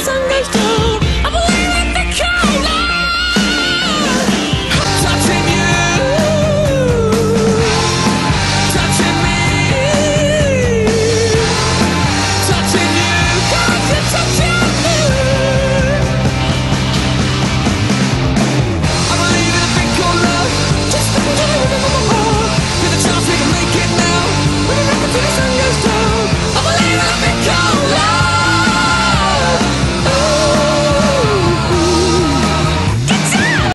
さんが人